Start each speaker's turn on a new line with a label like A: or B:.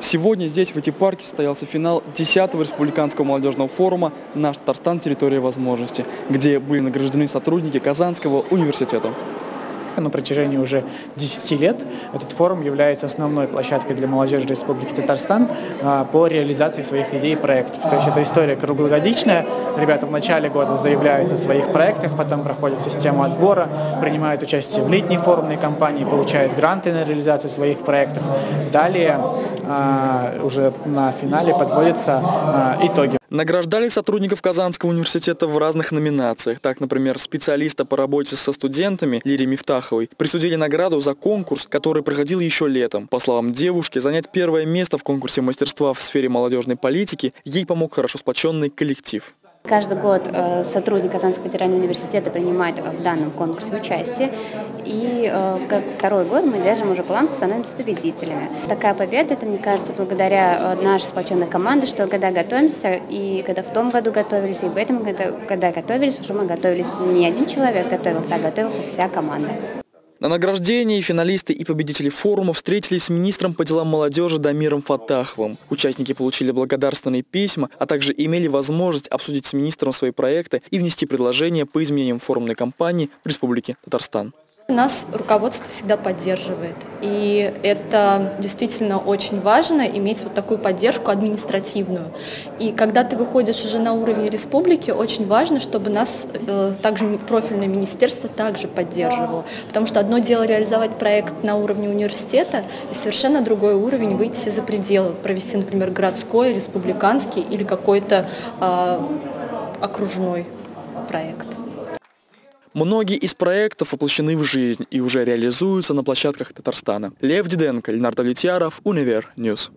A: Сегодня здесь, в эти парке, состоялся финал 10-го республиканского молодежного форума «Наш Татарстан. Территория возможностей», где были награждены сотрудники Казанского университета.
B: На протяжении уже 10 лет этот форум является основной площадкой для молодежи Республики Татарстан а, по реализации своих идей и проектов. То есть это история круглогодичная. Ребята в начале года заявляют о своих проектах, потом проходят систему отбора, принимают участие в летней форумной кампании, получают гранты на реализацию своих проектов. Далее уже на финале подводятся а, итоги.
A: Награждали сотрудников Казанского университета в разных номинациях. Так, например, специалиста по работе со студентами Лире Мифтаховой присудили награду за конкурс, который проходил еще летом. По словам девушки, занять первое место в конкурсе мастерства в сфере молодежной политики ей помог хорошо сплоченный коллектив.
C: Каждый год э, сотрудник Казанского федерального университета принимает в данном конкурсе участие. И э, как второй год мы держим уже планку, становимся победителями. Такая победа, это, мне кажется, благодаря э, нашей сплоченной команде, что когда готовимся, и когда в том году готовились, и в этом году, когда готовились, уже мы готовились, не один человек готовился, а готовился вся команда.
A: На награждении финалисты и победители форума встретились с министром по делам молодежи Дамиром Фатаховым. Участники получили благодарственные письма, а также имели возможность обсудить с министром свои проекты и внести предложения по изменениям форумной кампании в Республике Татарстан.
D: Нас руководство всегда поддерживает, и это действительно очень важно, иметь вот такую поддержку административную. И когда ты выходишь уже на уровень республики, очень важно, чтобы нас э, также профильное министерство также поддерживало, потому что одно дело реализовать проект на уровне университета, и совершенно другой уровень выйти за пределы, провести, например, городской, республиканский или какой-то э, окружной проект.
A: Многие из проектов воплощены в жизнь и уже реализуются на площадках Татарстана. Лев Диденко, Ленар Давлетьяров, Univer News.